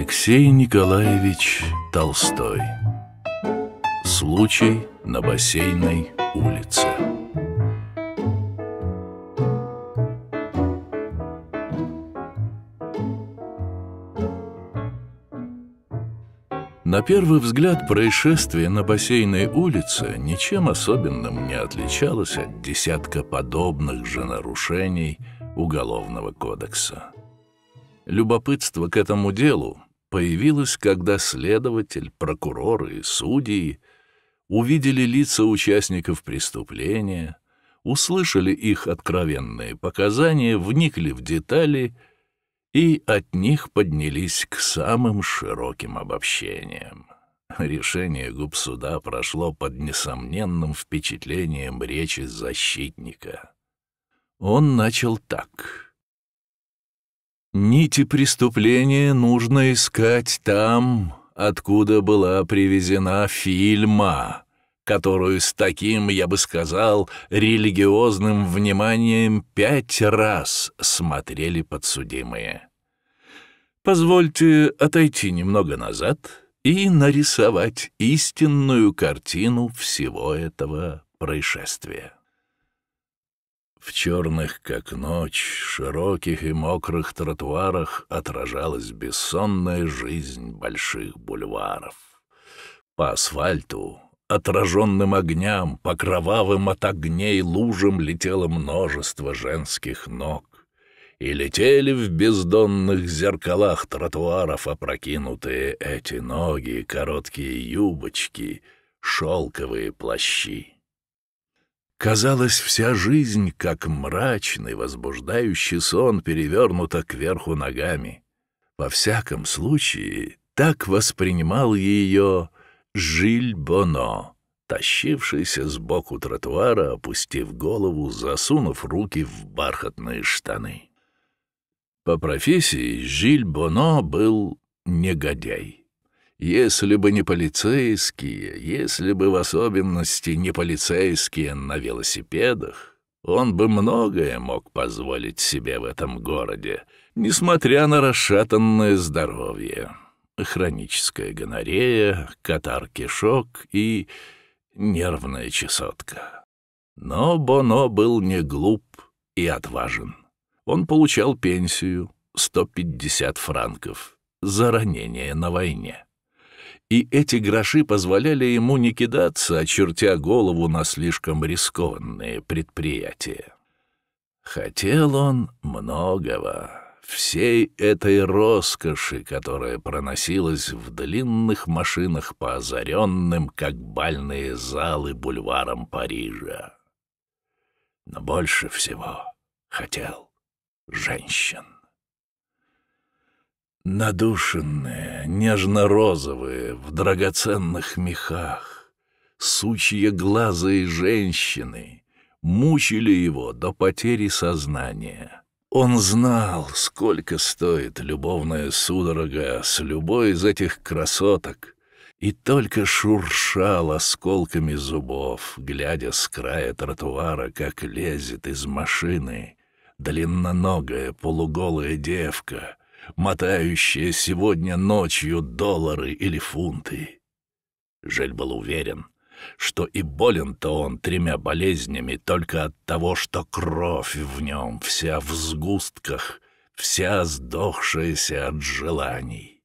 Алексей Николаевич Толстой Случай на бассейной улице На первый взгляд происшествие на бассейной улице ничем особенным не отличалось от десятка подобных же нарушений Уголовного кодекса. Любопытство к этому делу появилось, когда следователь, прокуроры и судьи увидели лица участников преступления, услышали их откровенные показания, вникли в детали — и от них поднялись к самым широким обобщениям. Решение губсуда прошло под несомненным впечатлением речи защитника. Он начал так. «Нити преступления нужно искать там, откуда была привезена фильма, которую с таким, я бы сказал, религиозным вниманием пять раз смотрели подсудимые. Позвольте отойти немного назад и нарисовать истинную картину всего этого происшествия. В черных, как ночь, широких и мокрых тротуарах отражалась бессонная жизнь больших бульваров. По асфальту отраженным огням, по кровавым от огней лужам летело множество женских ног, и летели в бездонных зеркалах тротуаров опрокинутые эти ноги, короткие юбочки, шелковые плащи. Казалось, вся жизнь, как мрачный, возбуждающий сон, перевернута кверху ногами. Во всяком случае, так воспринимал ее Жиль Боно, тащившийся сбоку тротуара, опустив голову, засунув руки в бархатные штаны. По профессии Жиль Боно был негодяй. Если бы не полицейские, если бы в особенности не полицейские на велосипедах, он бы многое мог позволить себе в этом городе, несмотря на расшатанное здоровье хроническая гонорея, катар-кишок и нервная чесотка. Но Боно был не глуп и отважен. Он получал пенсию 150 франков за ранение на войне. И эти гроши позволяли ему не кидаться, очертя голову на слишком рискованные предприятия. Хотел он многого всей этой роскоши, которая проносилась в длинных машинах по озаренным, как бальные залы, бульварам Парижа. Но больше всего хотел женщин. Надушенные, нежно-розовые, в драгоценных мехах, сучья глаза женщины мучили его до потери сознания — он знал, сколько стоит любовная судорога с любой из этих красоток, и только шуршал осколками зубов, глядя с края тротуара, как лезет из машины длинноногая полуголая девка, мотающая сегодня ночью доллары или фунты. Жель был уверен, что и болен-то он тремя болезнями только от того, что кровь в нем вся в сгустках, вся сдохшаяся от желаний.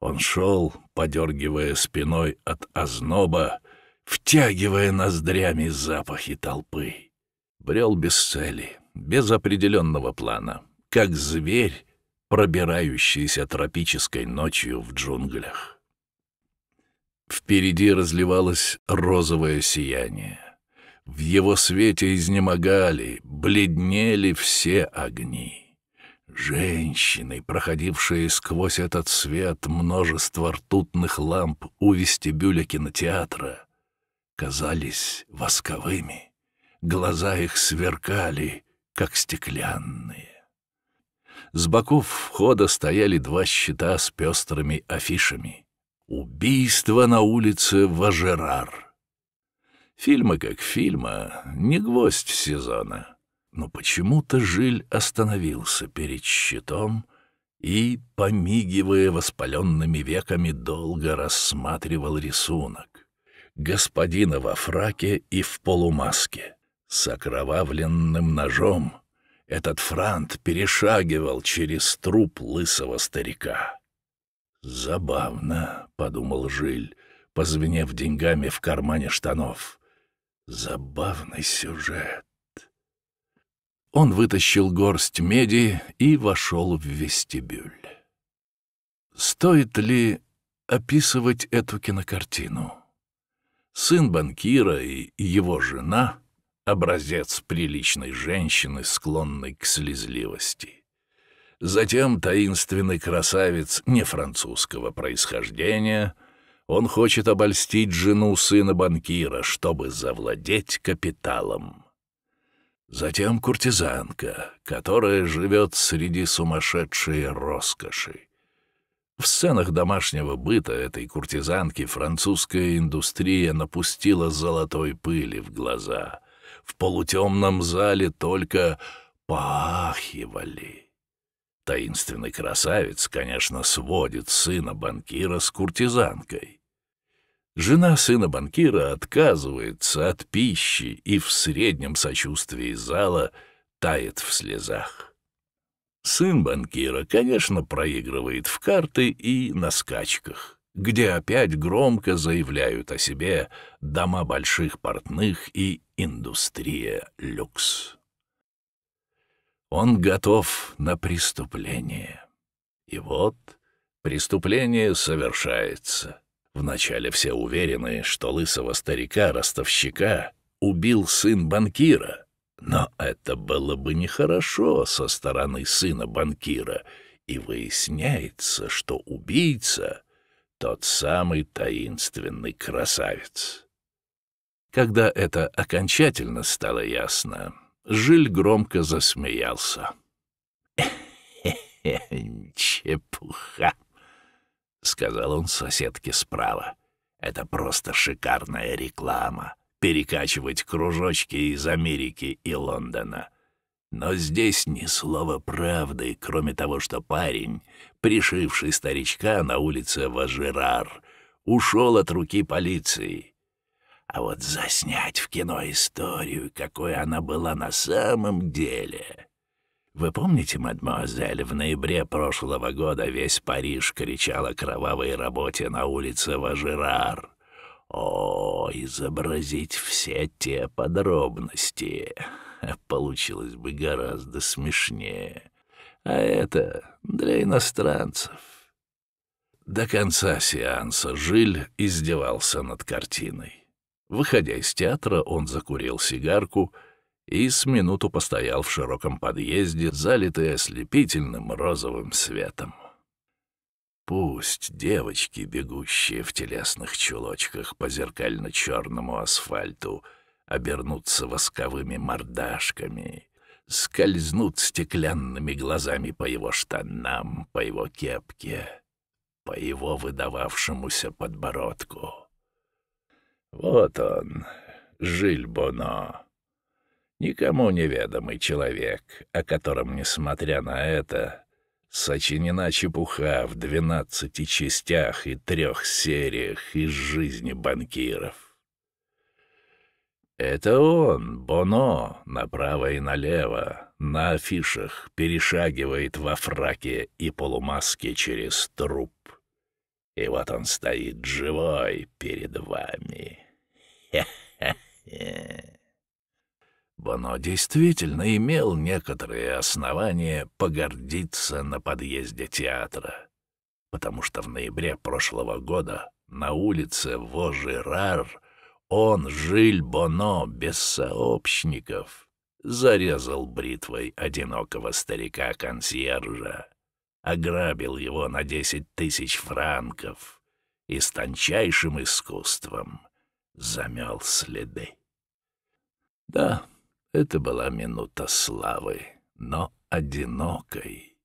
Он шел, подергивая спиной от озноба, втягивая ноздрями запахи толпы. Брел без цели, без определенного плана, как зверь, пробирающийся тропической ночью в джунглях. Впереди разливалось розовое сияние. В его свете изнемогали, бледнели все огни. Женщины, проходившие сквозь этот свет множество ртутных ламп у вестибюля кинотеатра, казались восковыми. Глаза их сверкали, как стеклянные. С боков входа стояли два щита с пестрыми афишами — Убийство на улице Важерар. Фильмы как фильма, не гвоздь сезона. Но почему-то Жиль остановился перед щитом и, помигивая воспаленными веками, долго рассматривал рисунок. Господина во фраке и в полумаске, с окровавленным ножом, этот франт перешагивал через труп лысого старика. «Забавно», — подумал Жиль, позвенев деньгами в кармане штанов. «Забавный сюжет». Он вытащил горсть меди и вошел в вестибюль. Стоит ли описывать эту кинокартину? Сын банкира и его жена — образец приличной женщины, склонной к слезливости. Затем таинственный красавец не французского происхождения. Он хочет обольстить жену сына банкира, чтобы завладеть капиталом. Затем куртизанка, которая живет среди сумасшедшей роскоши. В сценах домашнего быта этой куртизанки французская индустрия напустила золотой пыли в глаза. В полутемном зале только поахивали. Таинственный красавец, конечно, сводит сына банкира с куртизанкой. Жена сына банкира отказывается от пищи и в среднем сочувствии зала тает в слезах. Сын банкира, конечно, проигрывает в карты и на скачках, где опять громко заявляют о себе дома больших портных и индустрия люкс. Он готов на преступление. И вот преступление совершается — Вначале все уверены, что лысого старика-ростовщика убил сын банкира. Но это было бы нехорошо со стороны сына банкира, и выясняется, что убийца — тот самый таинственный красавец. Когда это окончательно стало ясно, Жиль громко засмеялся. «Чепуха!» — сказал он соседке справа. «Это просто шикарная реклама. Перекачивать кружочки из Америки и Лондона. Но здесь ни слова правды, кроме того, что парень, пришивший старичка на улице Важерар, ушел от руки полиции. А вот заснять в кино историю, какой она была на самом деле, вы помните, мадемуазель, в ноябре прошлого года весь Париж кричал о кровавой работе на улице Важерар? О, изобразить все те подробности. Получилось бы гораздо смешнее. А это для иностранцев. До конца сеанса Жиль издевался над картиной. Выходя из театра, он закурил сигарку — и с минуту постоял в широком подъезде, залитый ослепительным розовым светом. Пусть девочки, бегущие в телесных чулочках по зеркально-черному асфальту, обернутся восковыми мордашками, скользнут стеклянными глазами по его штанам, по его кепке, по его выдававшемуся подбородку. Вот он, Жиль Боно никому неведомый человек, о котором, несмотря на это, сочинена чепуха в двенадцати частях и трех сериях из жизни банкиров. Это он, Боно, направо и налево, на афишах перешагивает во фраке и полумаске через труп. И вот он стоит живой перед вами. Боно действительно имел некоторые основания погордиться на подъезде театра, потому что в ноябре прошлого года на улице Вожерар он, Жиль Боно, без сообщников, зарезал бритвой одинокого старика-консьержа, ограбил его на десять тысяч франков и с тончайшим искусством замел следы. Да, это была минута славы, но одинокой.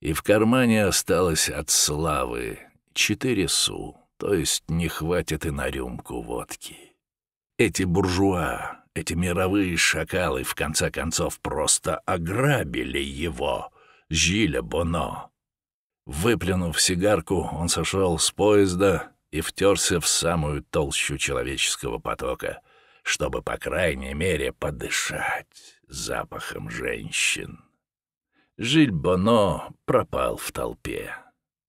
И в кармане осталось от славы четыре су, то есть не хватит и на рюмку водки. Эти буржуа, эти мировые шакалы, в конце концов, просто ограбили его, Жиля Боно. Выплюнув сигарку, он сошел с поезда и втерся в самую толщу человеческого потока, чтобы, по крайней мере, подышать запахом женщин. Жиль Боно пропал в толпе.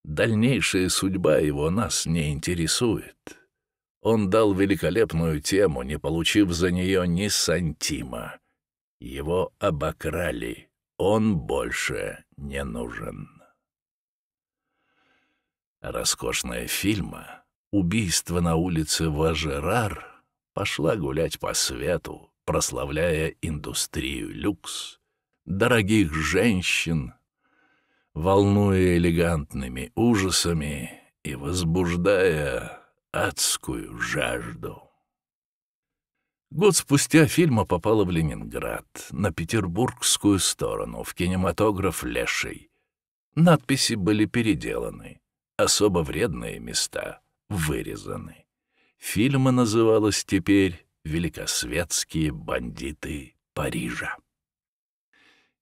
Дальнейшая судьба его нас не интересует. Он дал великолепную тему, не получив за нее ни сантима. Его обокрали. Он больше не нужен. Роскошная фильма «Убийство на улице Важерар» пошла гулять по свету, прославляя индустрию люкс, дорогих женщин, волнуя элегантными ужасами и возбуждая адскую жажду. Год спустя фильма попала в Ленинград, на петербургскую сторону, в кинематограф «Леший». Надписи были переделаны, особо вредные места вырезаны. Фильма называлась теперь «Великосветские бандиты Парижа».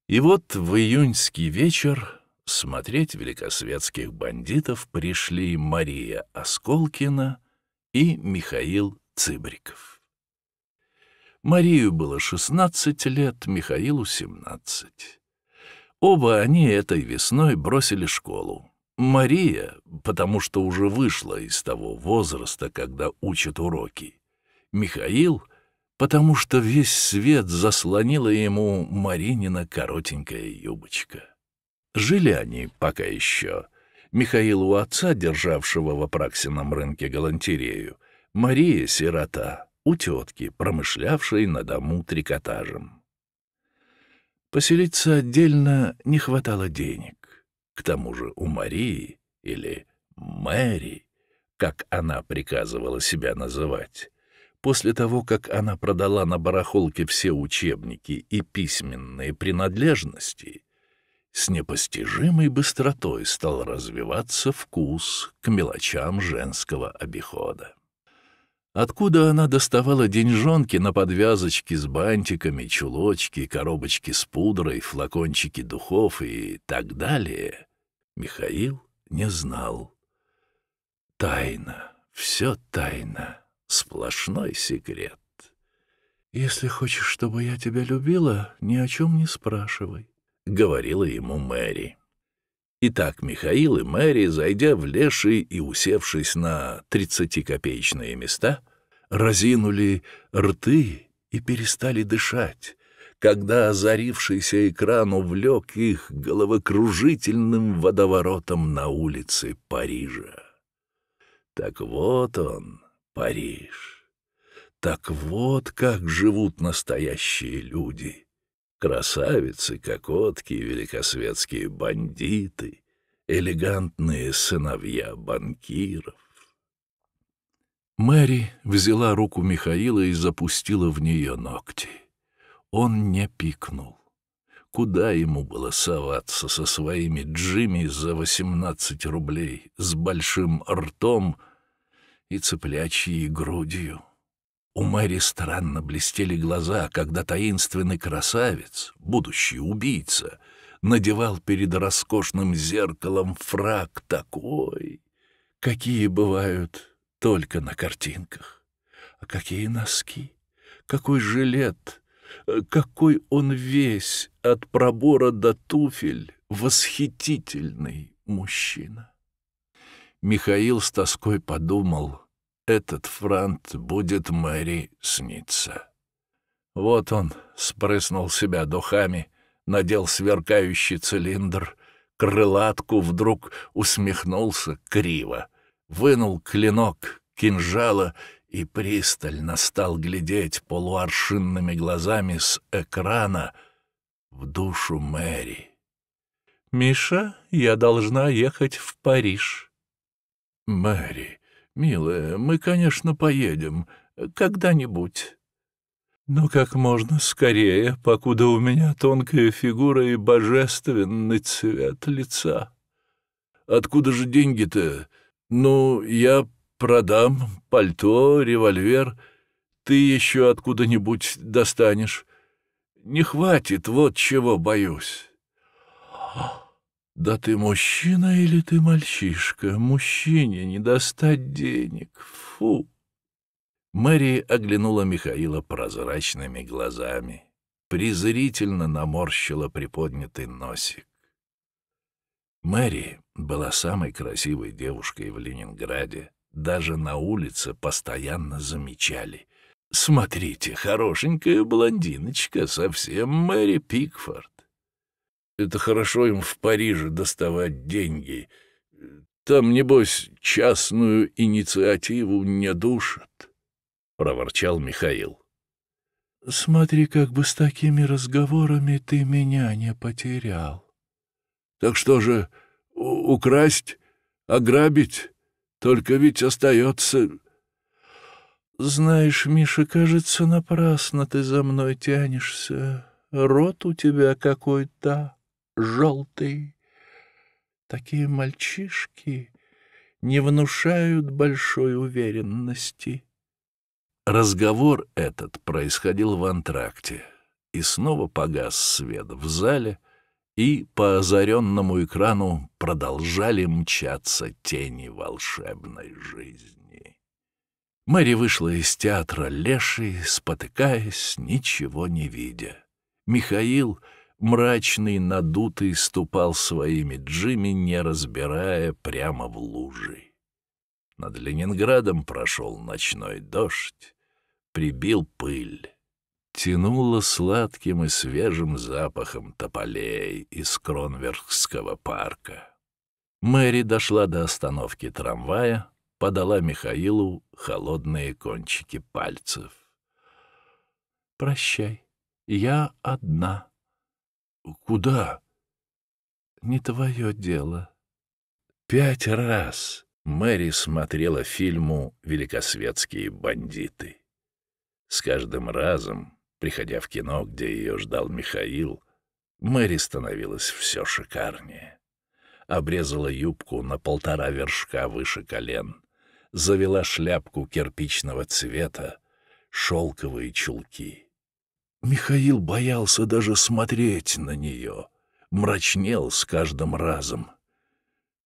И вот в июньский вечер смотреть великосветских бандитов пришли Мария Осколкина и Михаил Цыбриков. Марию было 16 лет, Михаилу — 17. Оба они этой весной бросили школу. Мария, потому что уже вышла из того возраста, когда учат уроки. Михаил — потому что весь свет заслонила ему Маринина коротенькая юбочка. Жили они пока еще. Михаил у отца, державшего в Апраксином рынке галантерею, Мария — сирота, у тетки, промышлявшей на дому трикотажем. Поселиться отдельно не хватало денег. К тому же у Марии, или Мэри, как она приказывала себя называть, После того, как она продала на барахолке все учебники и письменные принадлежности, с непостижимой быстротой стал развиваться вкус к мелочам женского обихода. Откуда она доставала деньжонки на подвязочки с бантиками, чулочки, коробочки с пудрой, флакончики духов и так далее, Михаил не знал. Тайна, все тайна. Сплошной секрет. «Если хочешь, чтобы я тебя любила, ни о чем не спрашивай», — говорила ему Мэри. Итак, Михаил и Мэри, зайдя в леший и усевшись на тридцатикопеечные места, разинули рты и перестали дышать, когда озарившийся экран увлек их головокружительным водоворотом на улице Парижа. Так вот он, Париж. Так вот как живут настоящие люди. Красавицы, кокотки, великосветские бандиты, элегантные сыновья банкиров. Мэри взяла руку Михаила и запустила в нее ногти. Он не пикнул. Куда ему было соваться со своими джимми за восемнадцать рублей, с большим ртом — и цыплячьей грудью. У Мэри странно блестели глаза, когда таинственный красавец, будущий убийца, надевал перед роскошным зеркалом фраг такой, какие бывают только на картинках. А какие носки, какой жилет, какой он весь от пробора до туфель, восхитительный мужчина. Михаил с тоской подумал, этот франт будет Мэри сниться. Вот он спрыснул себя духами, надел сверкающий цилиндр, крылатку вдруг усмехнулся криво, вынул клинок кинжала и пристально стал глядеть полуаршинными глазами с экрана в душу Мэри. «Миша, я должна ехать в Париж». «Мэри, милая, мы, конечно, поедем. Когда-нибудь». «Но как можно скорее, покуда у меня тонкая фигура и божественный цвет лица». «Откуда же деньги-то? Ну, я продам пальто, револьвер. Ты еще откуда-нибудь достанешь. Не хватит, вот чего боюсь». «Да ты мужчина или ты мальчишка? Мужчине не достать денег. Фу!» Мэри оглянула Михаила прозрачными глазами, презрительно наморщила приподнятый носик. Мэри была самой красивой девушкой в Ленинграде. Даже на улице постоянно замечали. «Смотрите, хорошенькая блондиночка, совсем Мэри Пикфорд». Это хорошо им в Париже доставать деньги. Там, небось, частную инициативу не душат, — проворчал Михаил. Смотри, как бы с такими разговорами ты меня не потерял. Так что же, украсть, ограбить? Только ведь остается... Знаешь, Миша, кажется, напрасно ты за мной тянешься. Рот у тебя какой-то желтый. Такие мальчишки не внушают большой уверенности. Разговор этот происходил в антракте, и снова погас свет в зале, и по озаренному экрану продолжали мчаться тени волшебной жизни. Мэри вышла из театра леший, спотыкаясь, ничего не видя. Михаил — Мрачный, надутый, ступал своими джими, не разбирая, прямо в лужи. Над Ленинградом прошел ночной дождь, прибил пыль. Тянуло сладким и свежим запахом тополей из Кронверхского парка. Мэри дошла до остановки трамвая, подала Михаилу холодные кончики пальцев. «Прощай, я одна». Куда? Не твое дело. Пять раз Мэри смотрела фильму «Великосветские бандиты». С каждым разом, приходя в кино, где ее ждал Михаил, Мэри становилась все шикарнее. Обрезала юбку на полтора вершка выше колен, завела шляпку кирпичного цвета, шелковые чулки. Михаил боялся даже смотреть на нее, мрачнел с каждым разом.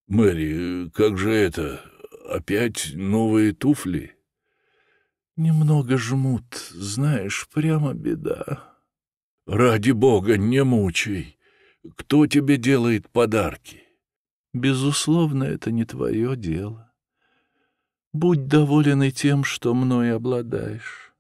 «Мэри, как же это? Опять новые туфли?» «Немного жмут, знаешь, прямо беда». «Ради бога, не мучай! Кто тебе делает подарки?» «Безусловно, это не твое дело. Будь доволен и тем, что мной обладаешь».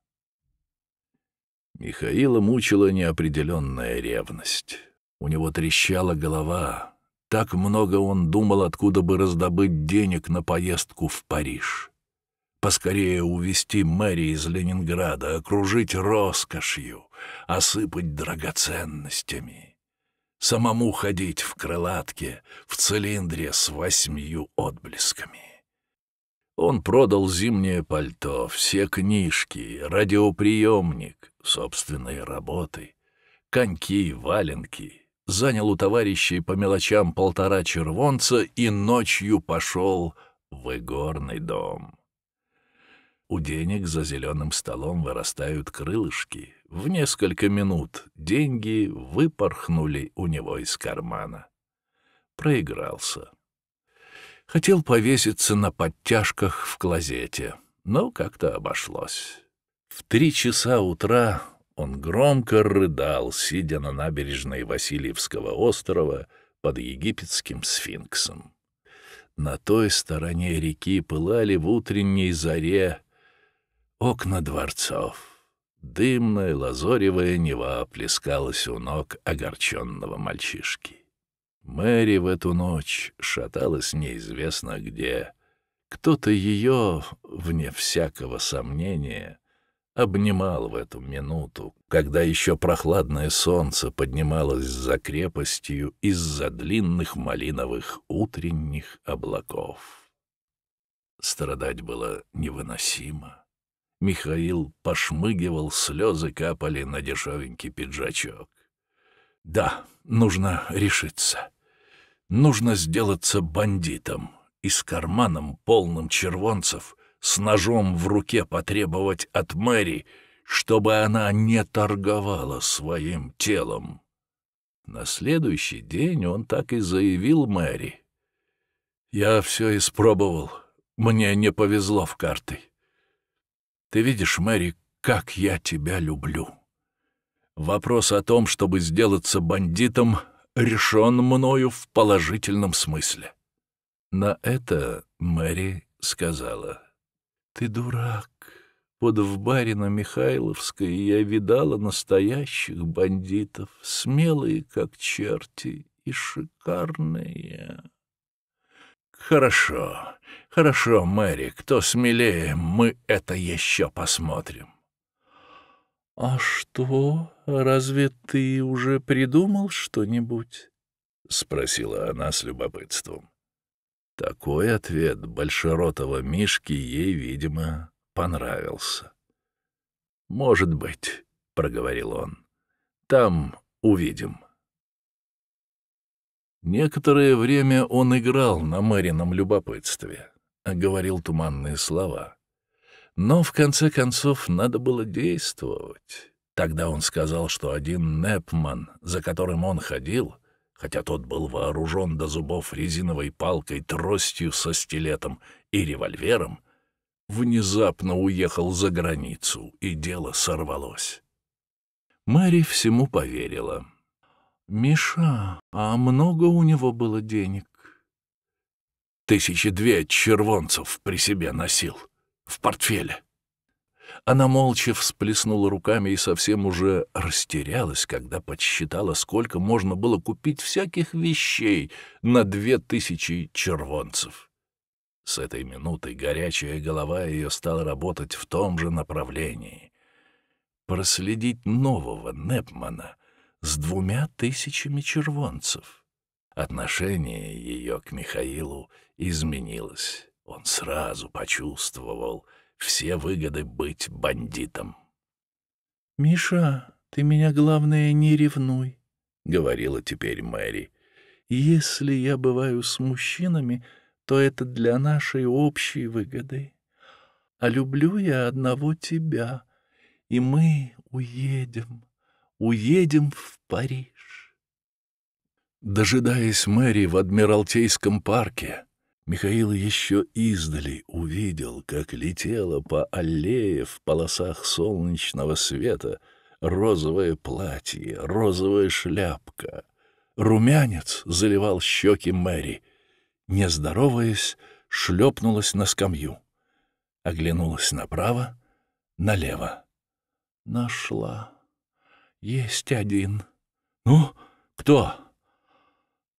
Михаила мучила неопределенная ревность. У него трещала голова. Так много он думал, откуда бы раздобыть денег на поездку в Париж. Поскорее увезти Мэри из Ленинграда, окружить роскошью, осыпать драгоценностями. Самому ходить в крылатке, в цилиндре с восьмью отблесками. Он продал зимнее пальто, все книжки, радиоприемник, собственные работы, коньки, валенки, занял у товарищей по мелочам полтора червонца и ночью пошел в игорный дом. У денег за зеленым столом вырастают крылышки. В несколько минут деньги выпорхнули у него из кармана. Проигрался. Хотел повеситься на подтяжках в клозете, но как-то обошлось. В три часа утра он громко рыдал, сидя на набережной Васильевского острова под египетским сфинксом. На той стороне реки пылали в утренней заре окна дворцов. Дымная лазоревая нева плескалась у ног огорченного мальчишки. Мэри в эту ночь шаталась неизвестно где. Кто-то ее, вне всякого сомнения, обнимал в эту минуту, когда еще прохладное солнце поднималось за крепостью из-за длинных малиновых утренних облаков. Страдать было невыносимо. Михаил пошмыгивал, слезы капали на дешевенький пиджачок. «Да, нужно решиться. Нужно сделаться бандитом и с карманом полным червонцев — с ножом в руке потребовать от Мэри, чтобы она не торговала своим телом. На следующий день он так и заявил Мэри. «Я все испробовал. Мне не повезло в карты. Ты видишь, Мэри, как я тебя люблю. Вопрос о том, чтобы сделаться бандитом, решен мною в положительном смысле». На это Мэри сказала. «Ты дурак. Вот в баре на Михайловской я видала настоящих бандитов, смелые, как черти, и шикарные». «Хорошо, хорошо, Мэри, кто смелее, мы это еще посмотрим». «А что, разве ты уже придумал что-нибудь?» — спросила она с любопытством. Такой ответ большеротого Мишки ей, видимо, понравился. «Может быть», — проговорил он, — «там увидим». Некоторое время он играл на Мэрином любопытстве, говорил туманные слова. Но в конце концов надо было действовать. Тогда он сказал, что один Непман, за которым он ходил, хотя тот был вооружен до зубов резиновой палкой, тростью со стилетом и револьвером, внезапно уехал за границу, и дело сорвалось. Мэри всему поверила. «Миша, а много у него было денег?» «Тысячи две червонцев при себе носил, в портфеле». Она молча всплеснула руками и совсем уже растерялась, когда подсчитала, сколько можно было купить всяких вещей на две тысячи червонцев. С этой минуты горячая голова ее стала работать в том же направлении. Проследить нового Непмана с двумя тысячами червонцев. Отношение ее к Михаилу изменилось. Он сразу почувствовал все выгоды быть бандитом. «Миша, ты меня, главное, не ревнуй», — говорила теперь Мэри. «Если я бываю с мужчинами, то это для нашей общей выгоды. А люблю я одного тебя, и мы уедем, уедем в Париж. Дожидаясь Мэри в Адмиралтейском парке, Михаил еще издали увидел, как летело по аллее в полосах солнечного света розовое платье, розовая шляпка. Румянец заливал щеки Мэри — не здороваясь, шлепнулась на скамью. Оглянулась направо, налево. Нашла. Есть один. Ну, кто?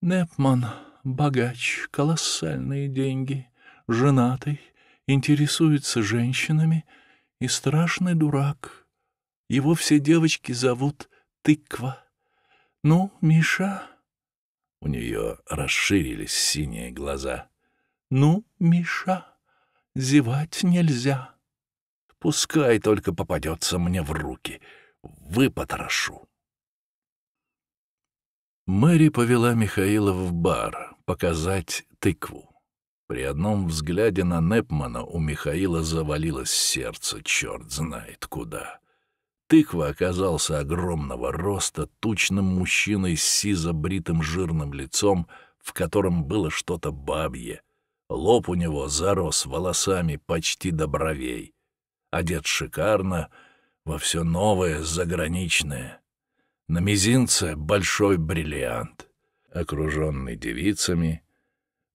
Непман, богач, колоссальные деньги, женатый, интересуется женщинами и страшный дурак. Его все девочки зовут Тыква. Ну, Миша... У нее расширились синие глаза. «Ну, Миша, зевать нельзя. Пускай только попадется мне в руки. Выпотрошу». Мэри повела Михаила в бар показать тыкву. При одном взгляде на Непмана у Михаила завалилось сердце, черт знает куда. Тыква оказался огромного роста, тучным мужчиной с сизо-бритым жирным лицом, в котором было что-то бабье. Лоб у него зарос волосами почти до бровей. Одет шикарно, во все новое, заграничное. На мизинце большой бриллиант. Окруженный девицами,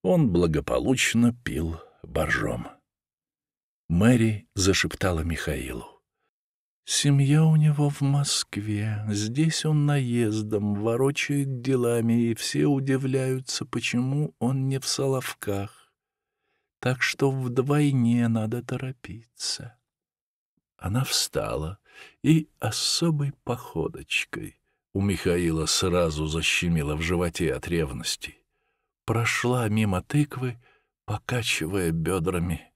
он благополучно пил боржом. Мэри зашептала Михаилу. Семья у него в Москве. Здесь он наездом, ворочает делами, и все удивляются, почему он не в Соловках. Так что вдвойне надо торопиться. Она встала и особой походочкой у Михаила сразу защемила в животе от ревности. Прошла мимо тыквы, покачивая бедрами.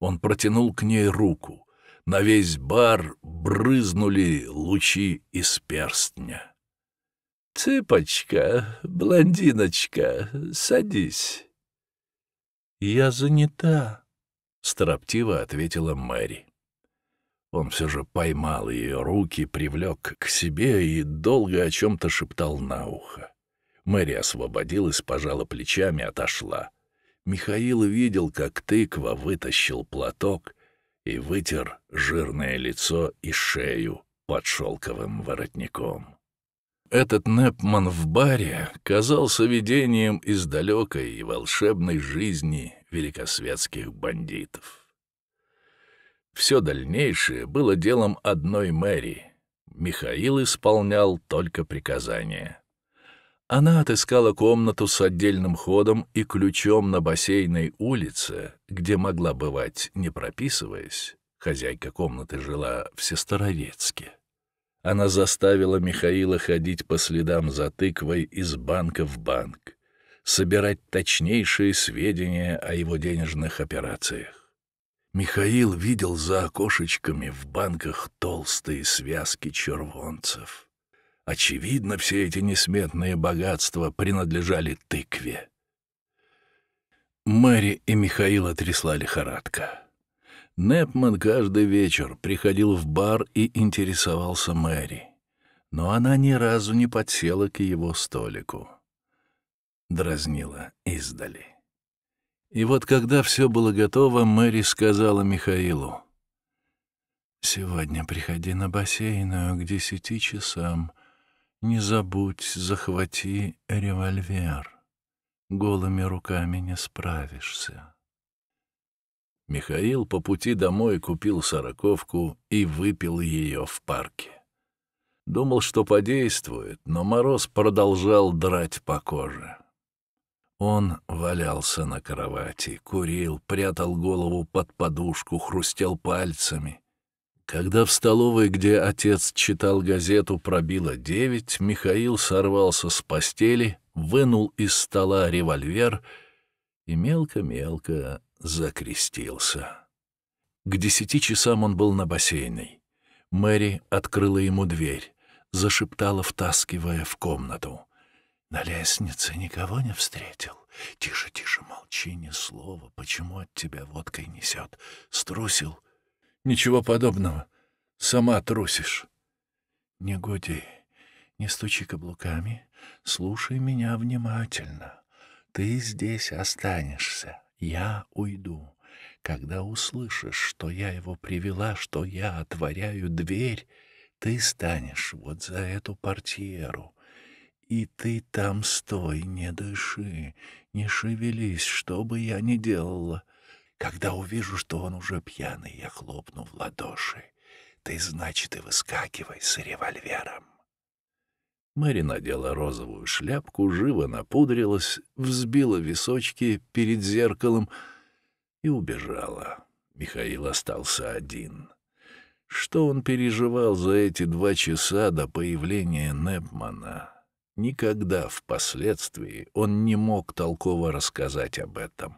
Он протянул к ней руку — на весь бар брызнули лучи из перстня. «Цыпочка, блондиночка, садись». «Я занята», — строптиво ответила Мэри. Он все же поймал ее руки, привлек к себе и долго о чем-то шептал на ухо. Мэри освободилась, пожала плечами, отошла. Михаил видел, как тыква вытащил платок и вытер жирное лицо и шею под шелковым воротником. Этот Непман в баре казался видением из далекой и волшебной жизни великосветских бандитов. Все дальнейшее было делом одной Мэри. Михаил исполнял только приказания. Она отыскала комнату с отдельным ходом и ключом на бассейной улице, где могла бывать, не прописываясь. Хозяйка комнаты жила в Сестеровецке. Она заставила Михаила ходить по следам за тыквой из банка в банк, собирать точнейшие сведения о его денежных операциях. Михаил видел за окошечками в банках толстые связки червонцев — Очевидно, все эти несметные богатства принадлежали тыкве. Мэри и Михаила трясла лихорадка. Непман каждый вечер приходил в бар и интересовался Мэри, но она ни разу не подсела к его столику. Дразнила издали. И вот когда все было готово, Мэри сказала Михаилу, «Сегодня приходи на бассейную к десяти часам. Не забудь, захвати револьвер. Голыми руками не справишься. Михаил по пути домой купил сороковку и выпил ее в парке. Думал, что подействует, но мороз продолжал драть по коже. Он валялся на кровати, курил, прятал голову под подушку, хрустел пальцами — когда в столовой, где отец читал газету, пробило девять, Михаил сорвался с постели, вынул из стола револьвер и мелко-мелко закрестился. К десяти часам он был на бассейной. Мэри открыла ему дверь, зашептала, втаскивая в комнату. «На лестнице никого не встретил. Тише, тише, молчи, ни слова. Почему от тебя водкой несет? Струсил?» Ничего подобного. Сама трусишь. Не гуди, не стучи каблуками, слушай меня внимательно. Ты здесь останешься, я уйду. Когда услышишь, что я его привела, что я отворяю дверь, ты станешь вот за эту портьеру. И ты там стой, не дыши, не шевелись, что бы я ни делала. Когда увижу, что он уже пьяный, я хлопну в ладоши. Ты, значит, и выскакивай с револьвером. Мэри надела розовую шляпку, живо напудрилась, взбила височки перед зеркалом и убежала. Михаил остался один. Что он переживал за эти два часа до появления Непмана? Никогда впоследствии он не мог толково рассказать об этом.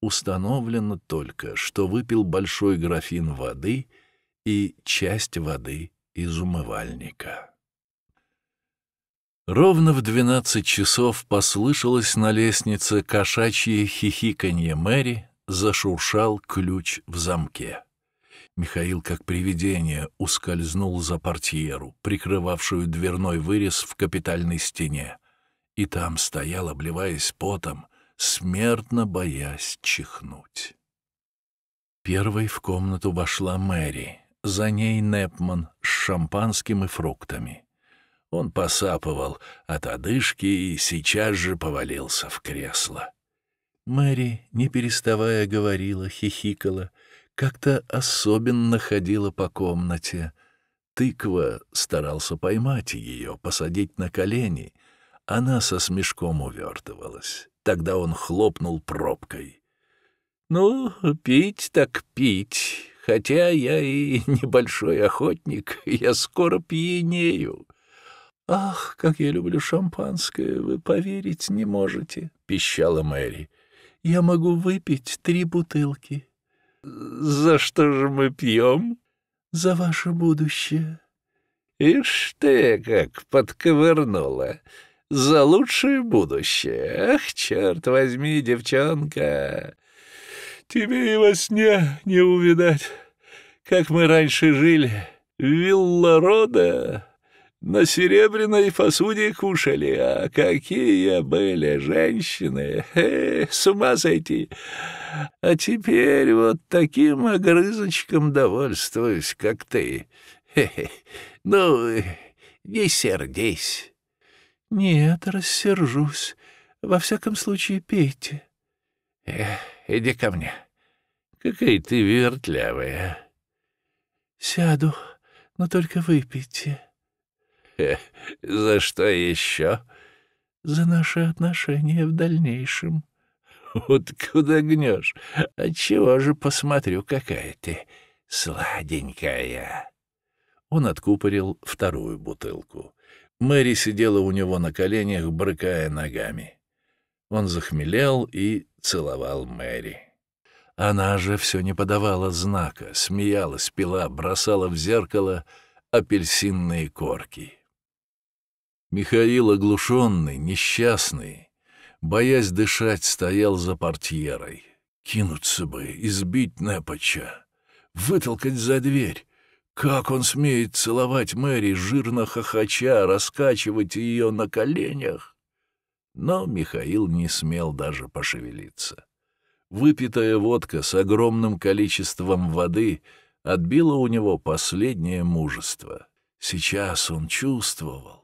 Установлено только, что выпил большой графин воды и часть воды из умывальника. Ровно в двенадцать часов послышалось на лестнице кошачье хихиканье Мэри, зашуршал ключ в замке. Михаил, как привидение, ускользнул за портьеру, прикрывавшую дверной вырез в капитальной стене, и там стоял, обливаясь потом, смертно боясь чихнуть. Первой в комнату вошла Мэри, за ней Непман с шампанским и фруктами. Он посапывал от одышки и сейчас же повалился в кресло. Мэри, не переставая, говорила, хихикала, как-то особенно ходила по комнате. Тыква старался поймать ее, посадить на колени. Она со смешком увертывалась. Тогда он хлопнул пробкой. «Ну, пить так пить. Хотя я и небольшой охотник, я скоро пьянею». «Ах, как я люблю шампанское, вы поверить не можете», — пищала Мэри. «Я могу выпить три бутылки». «За что же мы пьем?» «За ваше будущее». «Ишь ты, как подковырнула!» за лучшее будущее. Ах, черт возьми, девчонка, тебе и во сне не увидать, как мы раньше жили. Вилла рода на серебряной посуде кушали, а какие были женщины! Э, с ума сойти! А теперь вот таким огрызочком довольствуюсь, как ты. Хе -хе. Ну, не сердись. Нет, рассержусь. Во всяком случае, пейте. Эх, иди ко мне. Какая ты вертлявая. Сяду, но только выпейте. За что еще? За наши отношения в дальнейшем. Вот куда гнешь? Отчего же посмотрю, какая ты сладенькая. Он откупорил вторую бутылку. Мэри сидела у него на коленях, брыкая ногами. Он захмелел и целовал Мэри. Она же все не подавала знака, смеялась, пила, бросала в зеркало апельсинные корки. Михаил, оглушенный, несчастный, боясь дышать, стоял за портьерой. Кинуться бы, избить Непоча, вытолкать за дверь. Как он смеет целовать Мэри, жирно хохоча, раскачивать ее на коленях? Но Михаил не смел даже пошевелиться. Выпитая водка с огромным количеством воды отбила у него последнее мужество. Сейчас он чувствовал,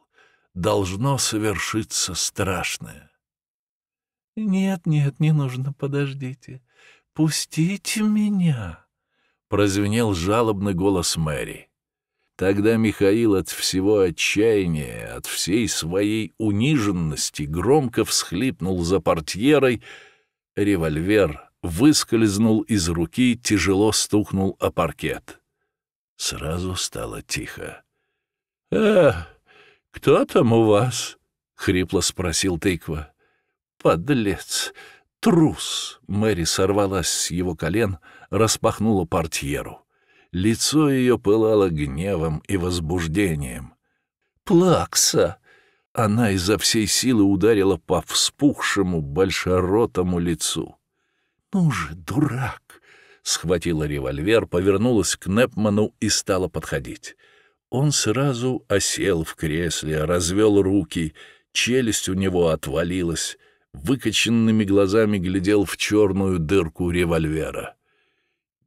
должно совершиться страшное. «Нет, нет, не нужно, подождите. Пустите меня!» — прозвенел жалобный голос Мэри. Тогда Михаил от всего отчаяния, от всей своей униженности громко всхлипнул за портьерой. Револьвер выскользнул из руки, тяжело стукнул о паркет. Сразу стало тихо. «Ах!» «Кто там у вас?» — хрипло спросил тыква. «Подлец! Трус!» — Мэри сорвалась с его колен, распахнула портьеру. Лицо ее пылало гневом и возбуждением. «Плакса!» Она изо всей силы ударила по вспухшему большеротому лицу. «Ну же, дурак!» Схватила револьвер, повернулась к Непману и стала подходить. Он сразу осел в кресле, развел руки, челюсть у него отвалилась, выкоченными глазами глядел в черную дырку револьвера.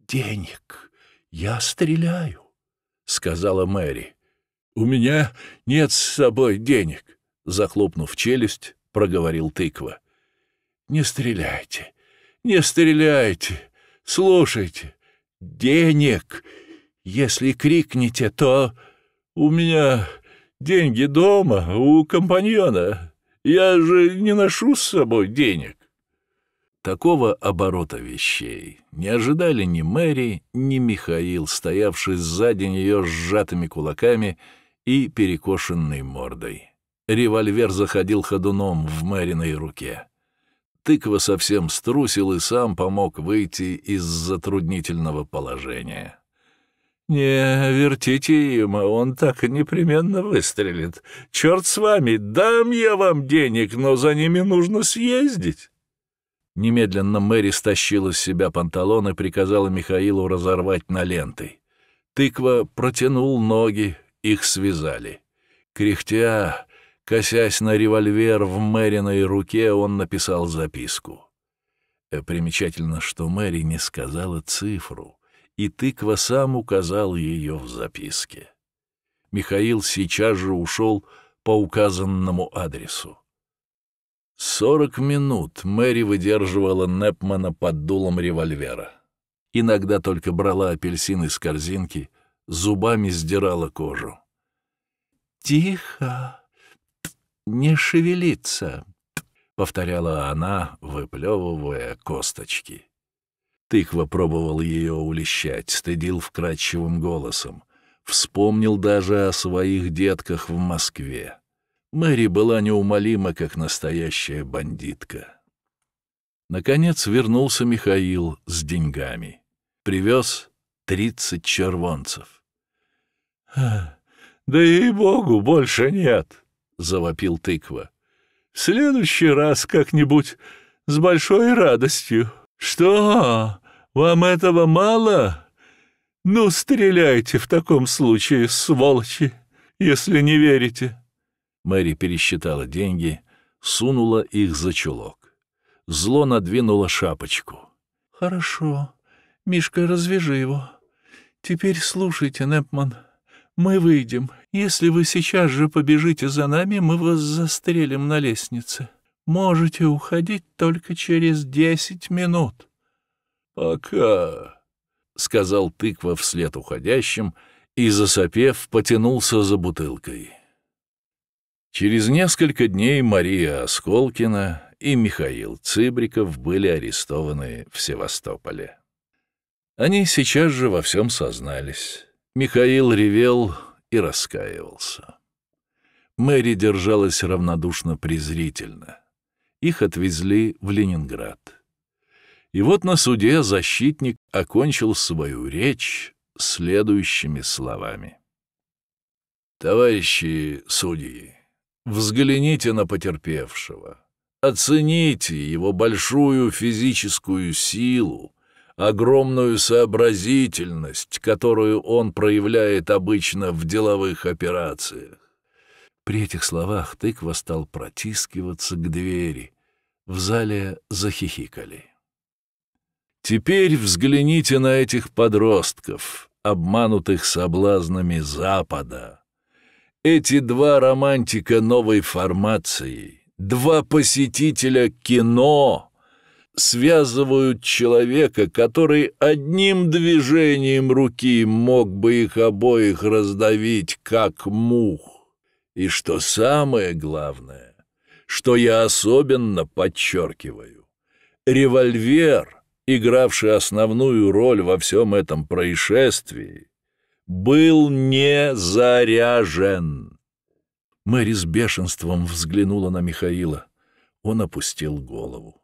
«Денег! Я стреляю!» — сказала Мэри. «У меня нет с собой денег!» — захлопнув челюсть, проговорил тыква. «Не стреляйте! Не стреляйте! Слушайте! Денег! Если крикнете, то...» У меня деньги дома, у компаньона. Я же не ношу с собой денег. Такого оборота вещей не ожидали ни Мэри, ни Михаил, стоявший сзади нее сжатыми кулаками и перекошенной мордой. Револьвер заходил ходуном в Мэриной руке. Тыква совсем струсил и сам помог выйти из затруднительного положения. «Не вертите им, а он так непременно выстрелит. Черт с вами, дам я вам денег, но за ними нужно съездить». Немедленно Мэри стащила с себя панталон и приказала Михаилу разорвать на ленты. Тыква протянул ноги, их связали. Кряхтя, косясь на револьвер в Мэриной руке, он написал записку. Примечательно, что Мэри не сказала цифру и тыква сам указал ее в записке. Михаил сейчас же ушел по указанному адресу. Сорок минут Мэри выдерживала Непмана под дулом револьвера. Иногда только брала апельсин из корзинки, зубами сдирала кожу. «Тихо! Не шевелиться!» — повторяла она, выплевывая косточки. Тыква пробовал ее улещать, стыдил вкрадчивым голосом. Вспомнил даже о своих детках в Москве. Мэри была неумолима, как настоящая бандитка. Наконец вернулся Михаил с деньгами. Привез тридцать червонцев. «Да и богу больше нет!» — завопил тыква. «В следующий раз как-нибудь с большой радостью». «Что? Вам этого мало? «Ну, стреляйте в таком случае, сволочи, если не верите!» Мэри пересчитала деньги, сунула их за чулок. Зло надвинула шапочку. «Хорошо. Мишка, развяжи его. Теперь слушайте, Непман. Мы выйдем. Если вы сейчас же побежите за нами, мы вас застрелим на лестнице. Можете уходить только через десять минут». «Пока», — сказал тыква вслед уходящим и, засопев, потянулся за бутылкой. Через несколько дней Мария Осколкина и Михаил Цыбриков были арестованы в Севастополе. Они сейчас же во всем сознались. Михаил ревел и раскаивался. Мэри держалась равнодушно презрительно. Их отвезли в Ленинград. И вот на суде защитник окончил свою речь следующими словами. «Товарищи судьи, взгляните на потерпевшего, оцените его большую физическую силу, огромную сообразительность, которую он проявляет обычно в деловых операциях. При этих словах тыква стал протискиваться к двери. В зале захихикали. Теперь взгляните на этих подростков, обманутых соблазнами Запада. Эти два романтика новой формации, два посетителя кино — связывают человека, который одним движением руки мог бы их обоих раздавить, как мух. И что самое главное, что я особенно подчеркиваю, револьвер, игравший основную роль во всем этом происшествии, был не заряжен. Мэри с бешенством взглянула на Михаила. Он опустил голову.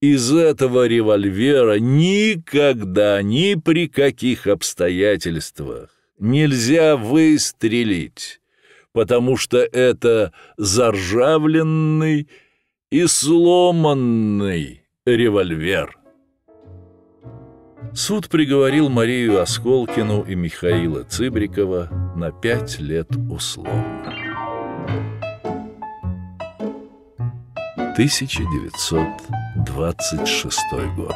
Из этого револьвера никогда, ни при каких обстоятельствах нельзя выстрелить, потому что это заржавленный и сломанный револьвер. Суд приговорил Марию Осколкину и Михаила Цыбрикова на пять лет условно. 1926 год.